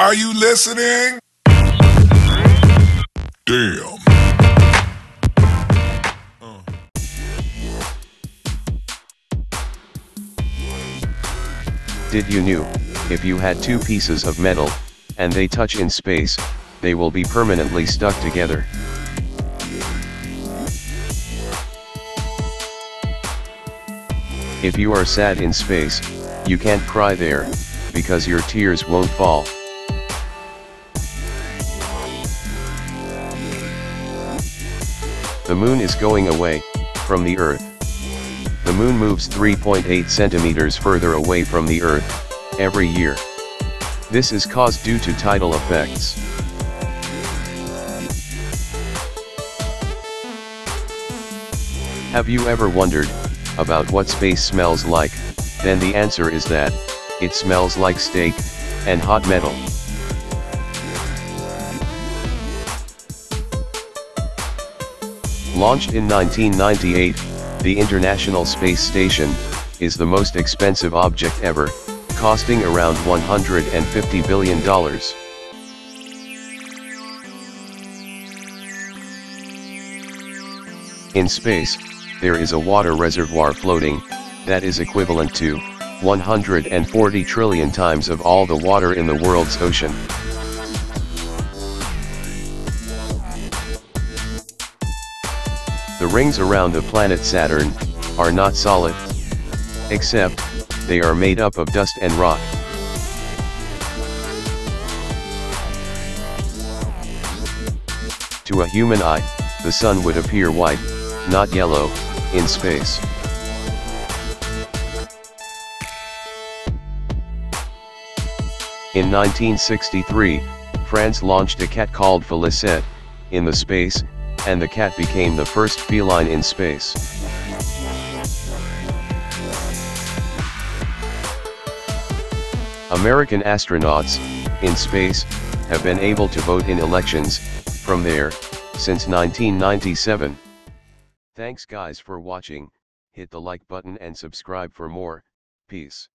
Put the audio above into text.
Are you listening? Damn. Uh. Did you knew, if you had two pieces of metal, and they touch in space, they will be permanently stuck together. If you are sad in space, you can't cry there, because your tears won't fall. The moon is going away, from the earth. The moon moves 3.8 centimeters further away from the earth, every year. This is caused due to tidal effects. Have you ever wondered, about what space smells like, then the answer is that, it smells like steak, and hot metal. Launched in 1998, the International Space Station, is the most expensive object ever, costing around $150 billion. In space, there is a water reservoir floating, that is equivalent to 140 trillion times of all the water in the world's ocean. The rings around the planet Saturn, are not solid. Except, they are made up of dust and rock. To a human eye, the sun would appear white, not yellow, in space. In 1963, France launched a cat called Felicette, in the space, and the cat became the first feline in space. American astronauts, in space, have been able to vote in elections, from there, since 1997. Thanks guys for watching, hit the like button and subscribe for more, peace.